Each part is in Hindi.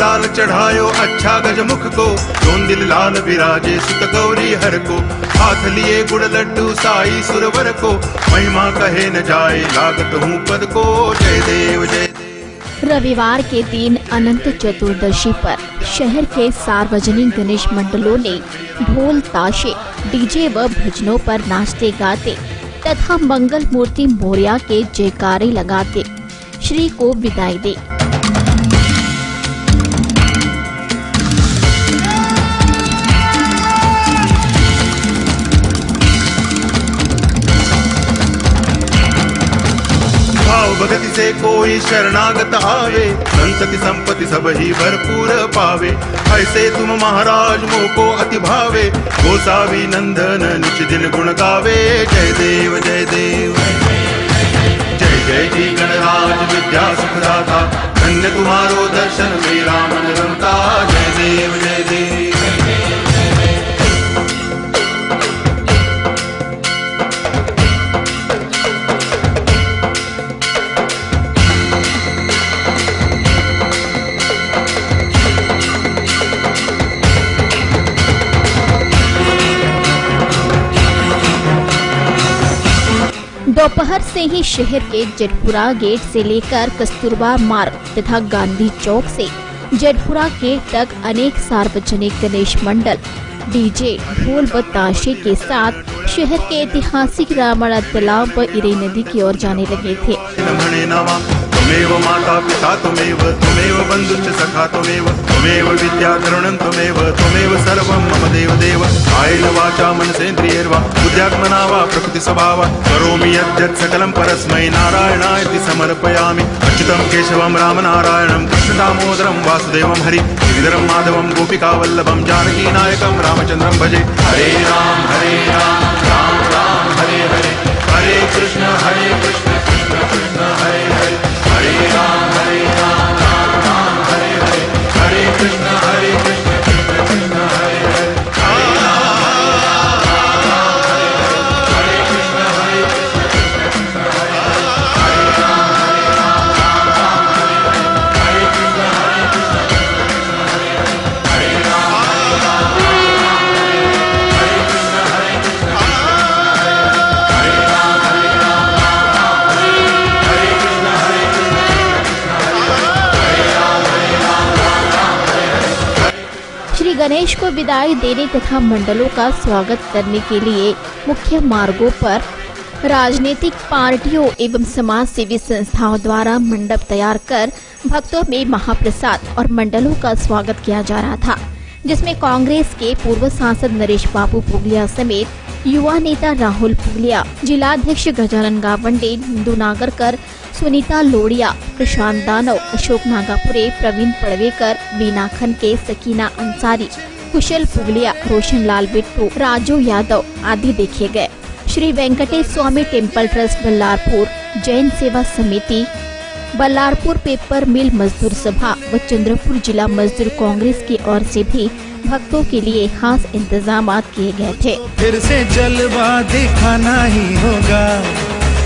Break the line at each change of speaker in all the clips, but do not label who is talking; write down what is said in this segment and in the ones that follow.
चढ़ायो अच्छा गजमुख को। जोन दिल लाल विराजे सुत गौरी हर को। हाथ लिए गुड़ लड्डू, साई सुरवर को। महिमा कहे न जाए, लागत हूँ पद को। जय देव, जय
रविवार के दिन अनंत चतुर्दशी पर शहर के सार्वजनिक गणेश मंडलों ने ढोल ताशे, डीजे व भजनों पर नाचते गाते तथा मंगल मूर्ति मोरिया के जयकारे लगाते। श्री को विदाई दी।
भगति से कोई शरणागत आवे संतति संपत्ति सब ही भरपूर पावे। ऐसे तुम महाराज मोह को अति भावे। गोसावी नंदन निच दिन गुण गावे। जय देव जय देव। जय जय जी गणराज विद्या सुखदाता। धन्य तुम्हारो दर्शन मेरा मन रमता जय देव जय देव।
दोपहर से ही शहर के जेठपुरा गेट से लेकर कस्तूरबा मार्ग तथा गांधी चौक से जेठपुरा गेट तक अनेक सार्वजनिक गणेश मंडल, डीजे, ढोल व ताशे के साथ शहर के ऐतिहासिक रामायण तालाब व इरे नदी की ओर जाने लगे थे।
म्हणे नामा त्वमेव माता पिता त्वमेव त्वमेव बन्धुश्च सखा वा प्रकृतिस्वभावा करोमि यद्यत् सकलं परस्मै नारायणायति समर्पयामि। अच्युतं केशवं रामनारायणं कृष्णदामोदरं वासुदेवं हरि, श्रीधरं माधवं गोपिकावल्लभं, जानकीनायकं रामचन्द्रं भजे। हरे राम हरे राम।
गणेश को विदाई देने तथा मंडलों का स्वागत करने के लिए मुख्य मार्गों पर राजनीतिक पार्टियों एवं समाज सेवी संस्थाओं द्वारा मंडप तैयार कर भक्तों में महाप्रसाद और मंडलों का स्वागत किया जा रहा था, जिसमें कांग्रेस के पूर्व सांसद नरेश बाबू पुगलिया समेत युवा नेता राहुल पुगलिया जिलाध्यक्ष गजानन गावंडे हिंदू नागरकर, सुनीता लोड़िया, प्रशांत दानव, अशोक नागापुरे, प्रवीण पड़वेकर बीना खनके, सकीना अंसारी, कुशल पुगलिया रोशन लाल बिट्टू, राजू यादव आदि देखे गए। Shri Venkatesh Swami temple trust, Ballarpur, Jain Seva Samiti, Ballarpur paper मिल मजदूर सभा व चंद्रपुर जिला मजदूर कांग्रेस की ओर से भी भक्तों के लिए खास इंतज़ाम किए गए थे।
फिर से जलवा दिखाना ही होगा।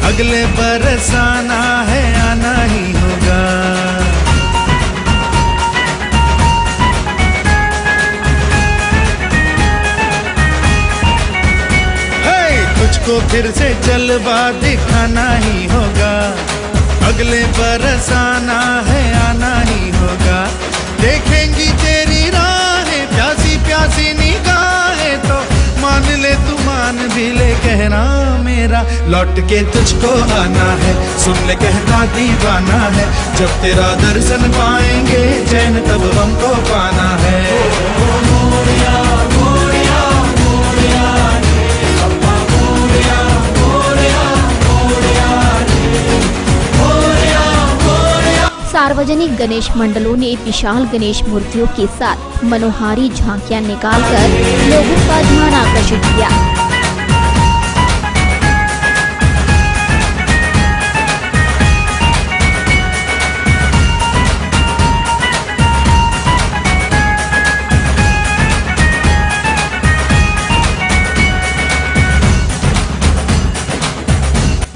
अगले बरस आना है, आना ही होगा। तुझको फिर से जलवा दिखाना ही होगा। अगले बरस आना है, आना ही होगा। देखेंगी मान ले तू मान भी ले कहना मेरा लौट के तुझको आना है सुन ले कहना दीवाना है जब तेरा दर्शन पाएँगे चैन तब हमको पाना है
सार्वजनिक गणेश मंडलों ने विशाल गणेश मूर्तियों के साथ मनोहारी झांकियाँ निकालकर लोगों का ध्यान आकर्षित किया।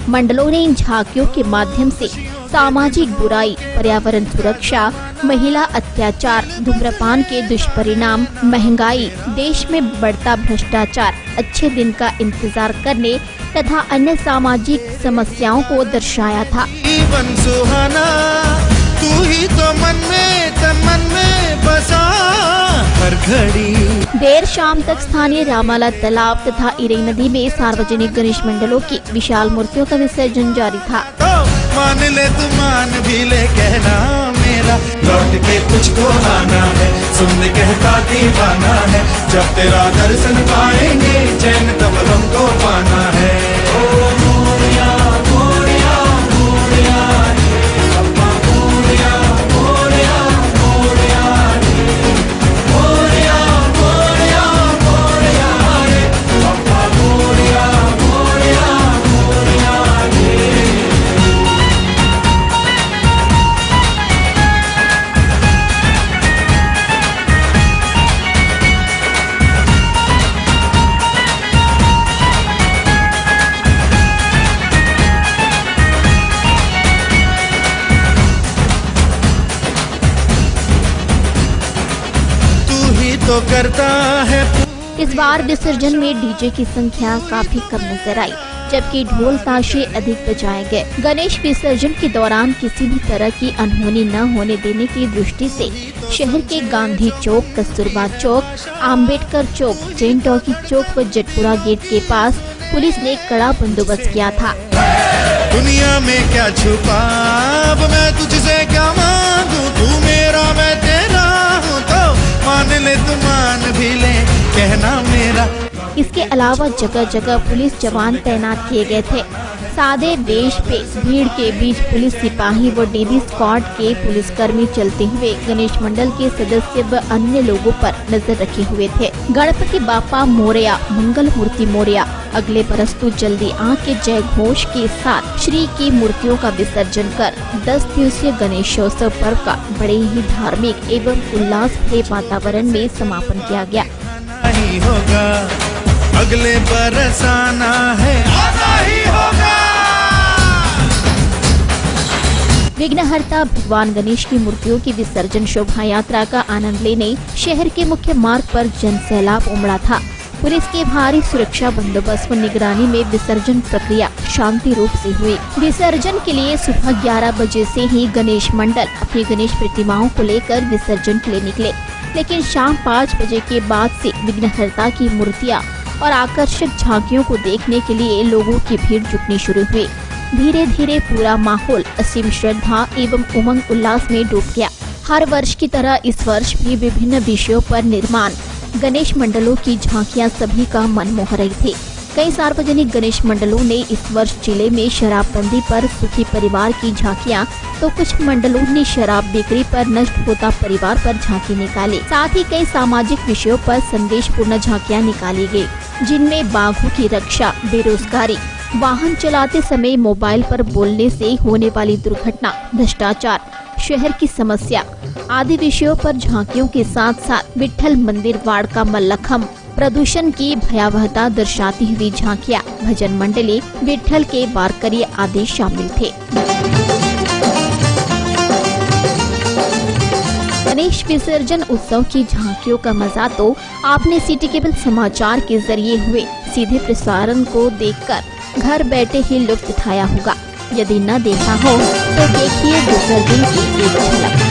मंडलों ने इन झांकियों के माध्यम से सामाजिक बुराई पर्यावरण सुरक्षा महिला अत्याचार धूम्रपान के दुष्परिणाम महँगाई देश में बढ़ता भ्रष्टाचार अच्छे दिन का इंतज़ार करने तथा अन्य सामाजिक समस्याओं को दर्शाया था।
जीवन सुहाना तू ही तो मन में तन मन में बसा हर घड़ी।
देर शाम तक स्थानीय रामाला तालाब तथा इरई नदी में सार्वजनिक गणेश मंडलों की विशाल मूर्तियों का विसर्जन जारी था।
तो मान ले तू मान भी ले, कहना मेरा। लौट के तुझको आना है, सुन कहता दीवाना है, जब तेरा दर्शन पाएँगे, चैन तब हमको पाना तू करता है
इस बार विसर्जन में डीजे की संख्या काफ़ी कम नज़र आई जबकि ढोल ताशे अधिक बजाए गए। गणेश विसर्जन के दौरान किसी भी तरह की अनहोनी न होने देने की दृष्टि से शहर के गांधी चौक कस्तूरबा चौक आम्बेडकर चौक जैन टॉकी चौक व जटपुरा गेट के पास पुलिस ने कड़ा बंदोबस्त किया था।
दुनिया में क्या छुपा अब मैं तुझसे क्या मांगू? तू मेरा मैं तेरा हूँ तो मान ले कहना मेरा।
इसके अलावा जगह जगह पुलिस जवान तैनात किए गए थे। सादे वेश पे भीड़ के बीच पुलिस सिपाही व डीडी स्क्वाड के पुलिसकर्मी चलते हुए गणेश मंडल के सदस्य व अन्य लोगों पर नज़र रखे हुए थे। गणपति बापा मोरिया मंगल मूर्ति मोरिया, अगले बरस तो जल्दी आ के जय घोष के साथ श्री की मूर्तियों का विसर्जन कर 10 दिवसीय गणेशोत्सव पर्व का बड़े ही धार्मिक एवं उल्लास वातावरण में समापन किया गया।
नहीं होगा। अगले बरस आना है। आना ही होगा।
विघ्नहर्ता भगवान गणेश की मूर्तियों की विसर्जन शोभा यात्रा का आनंद लेने शहर के मुख्य मार्ग पर जन सैलाब उमड़ा था। पुलिस के भारी सुरक्षा बंदोबस्त व निगरानी में विसर्जन प्रक्रिया शांति रूप से हुई। विसर्जन के लिए सुबह 11 बजे से ही गणेश मंडल अपनी गणेश प्रतिमाओं को लेकर विसर्जन के लिए निकले। लेकिन शाम पाँच बजे के बाद से विघ्नहर्ता की मूर्तियाँ और आकर्षक झांकियों को देखने के लिए लोगों की भीड़ जुटनी शुरू हुई। धीरे धीरे पूरा माहौल असीम श्रद्धा एवं उमंग उल्लास में डूब गया। हर वर्ष की तरह इस वर्ष भी विभिन्न विषयों पर निर्माण। गणेश मंडलों की झांकियाँ सभी का मन मोह रही थी। कई सार्वजनिक गणेश मंडलों ने इस वर्ष ज़िले में शराबबंदी पर सुखी परिवार की झांकियाँ तो कुछ मंडलों ने शराब बिक्री पर नष्ट होता परिवार पर झांकी निकाली। साथ ही कई सामाजिक विषयों पर संदेश पूर्ण झांकियाँ निकाली गई जिनमें बाघों की रक्षा, बेरोजगारी, वाहन चलाते समय मोबाइल पर बोलने से होने वाली दुर्घटना, भ्रष्टाचार शहर की समस्या। आदि विषयों पर झांकियों के साथ साथ विठल मंदिर वाड़ का मल्लखम प्रदूषण की भयावहता दर्शाती हुई झांकियाँ। भजन मंडली विठल के वारकरी आदि शामिल थे। गणेश विसर्जन उत्सव की झांकियों का मज़ा तो आपने सिटी केबल समाचार के ज़रिए हुए। सीधे प्रसारण को देखकर घर बैठे ही लुत्फ उठाया होगा। यदि न देखा हो तो देखिए दूसरे दिन की एक झलक।